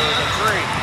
the three.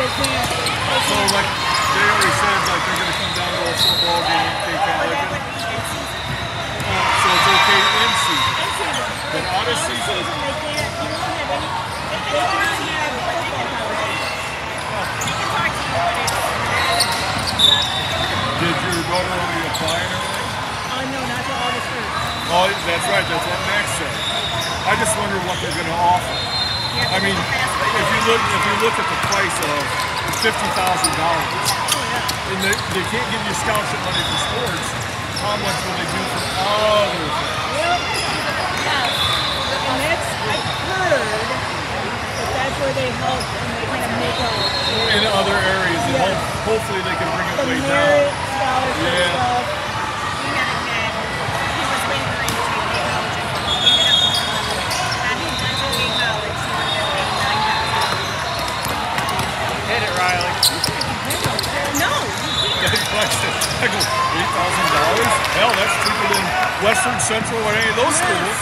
They can't. They So like they already said like they're gonna come down to a football game, they that would be. So it's okay in season. In season. But out of season, season, they can't. You don't have any. They can't have football conversations. They can talk to you, did your daughter already apply and everything? Oh uh, no, not till August first. Oh, that's right. That's what Max said. I just wonder what they're going to offer. I mean, if you look if you look at the price of fifty thousand dollars, and they, they can't give you scholarship money for sports, how much will they do for other things? Yep. And that's I heard that's where they help and they kind of make a In other areas, and Yeah. hope, hopefully they can bring it the way down. Yeah. stuff. we had a kid, he was wavering to take college and he ended up on the level. Had he gone to a college, he would have been paying nine thousand. Hit it, Riley. No, you. That's what I said. Go, eight thousand dollars? Hell, that's cheaper than Western Central or any of those schools.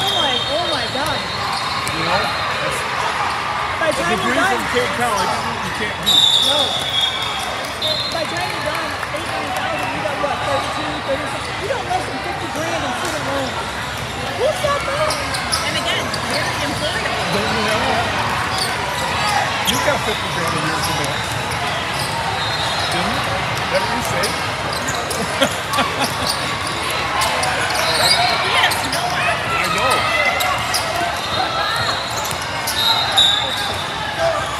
Oh my, oh my God. You know, That's- By a time you're degree done, from Cape College, you can't beat. no. By the time you're done, eight, nine thousand, you got what, 32, 36? You got less than 50 grand in student loans. Who's got? And again, very employable. Don't you know that? You got fifty grand a year from that. Didn't you? Say? I know.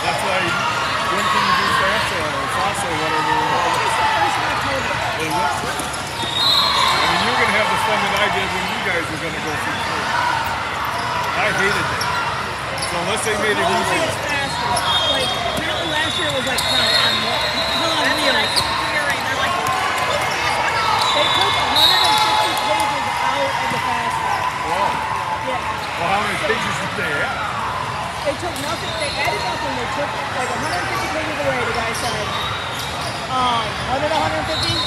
That's why, when can you do or whatever? It? I mean, you're gonna have the fun that I did when you guys were gonna go through. I hated that. So unless they made it easy. Like, apparently last year it was like hell on, hell on That's what I wheels. keep hearing. They're like, They took 150 pages out of the FAFSA. Wow. Yeah. Well, how many pages did they have? They took nothing, they added nothing, they took like 150 pages away, the guy said. Um, 100 150.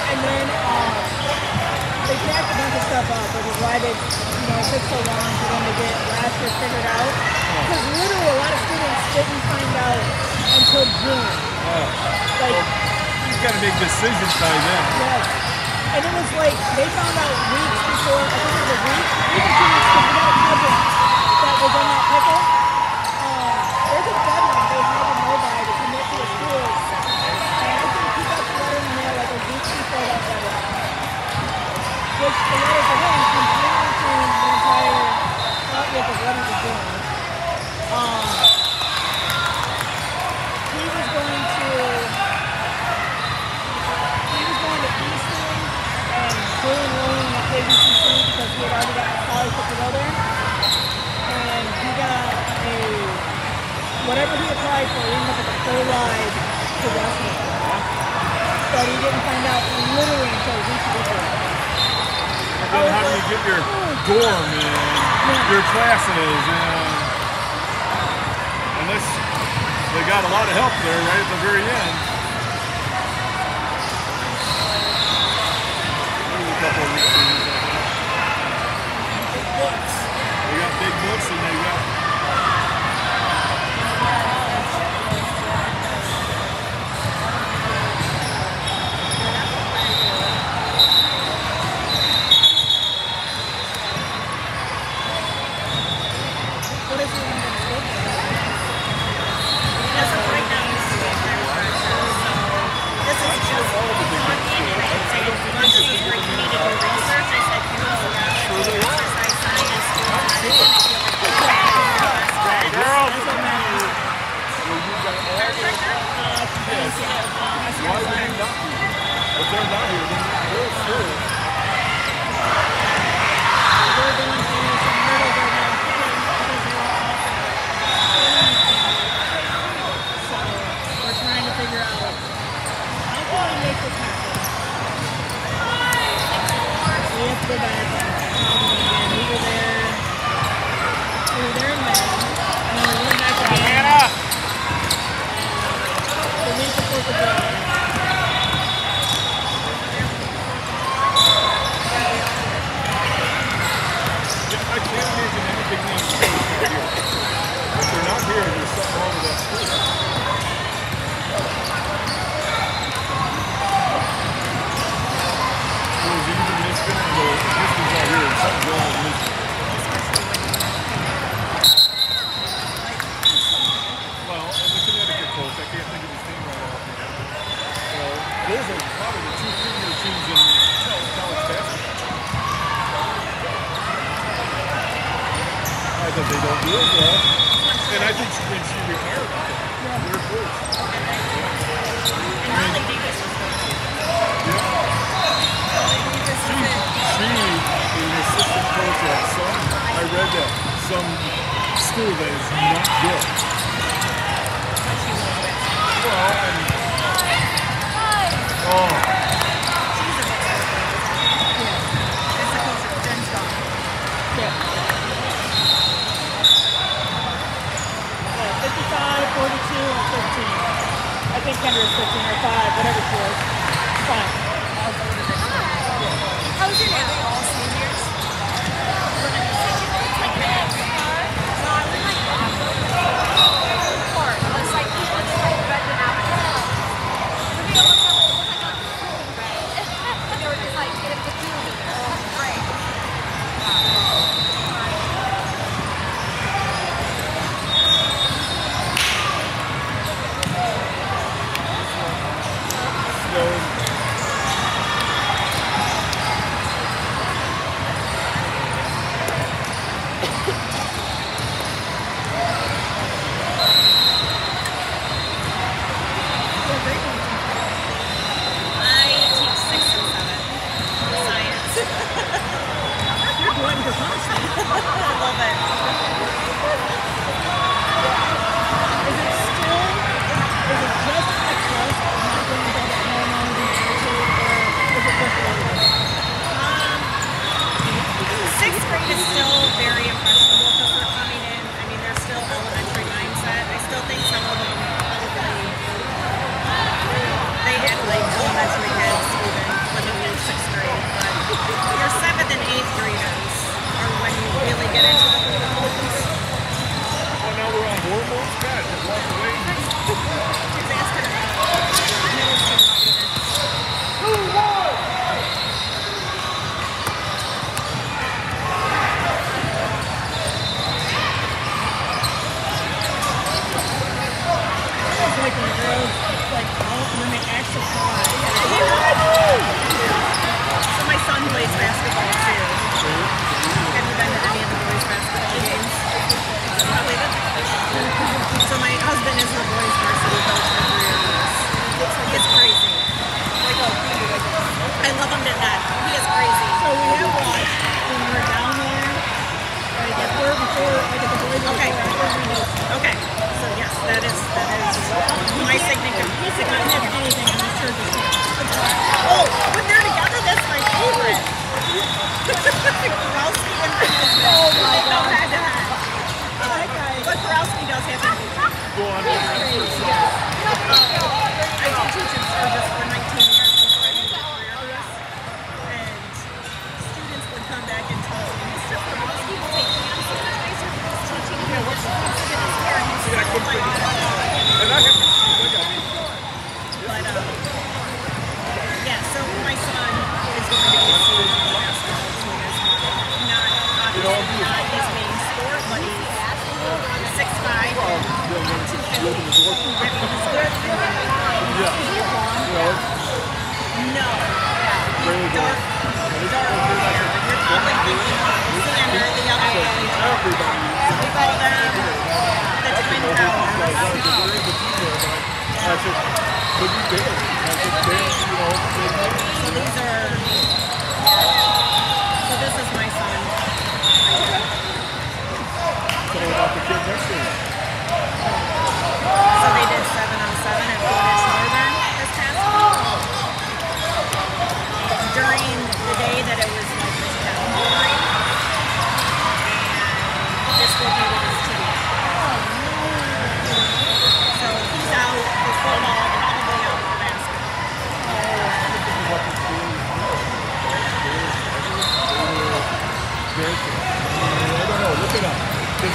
And then, um, they tacked a bunch of stuff up, which is why they, you know, took so long for them to get last year figured out. Because literally a lot of students didn't find out until June. Oh, Like, you gotta make decisions by then. Yes. And it was like they found out weeks before, I think it was a week, or two weeks before a cousin that was in that pickle. Um, there's a deadline they had to know to commit to a. And I think he got the letter in the mail like a week before that deadline. Which the letter to him completely changed the entire of doing. and he got a whatever he applied for. He ended up with a full ride to Westminster, but he didn't find out literally until weeks how do you get your dorm and yeah. your classes and they got a lot of help there right at the very end? basket. 55, 42, and 13. I think Kendra is 15 or 5, whatever she is. Fine.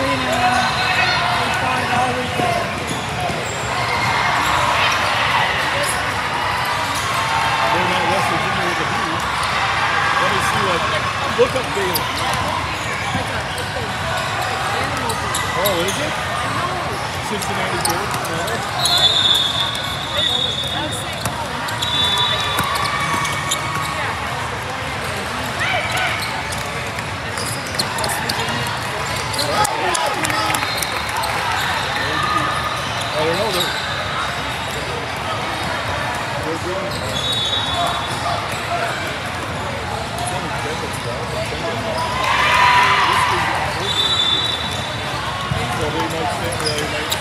cleaning uh, all weekend. Look up Bailey. Oh, is it? Cincinnati Bears. yeah Hello,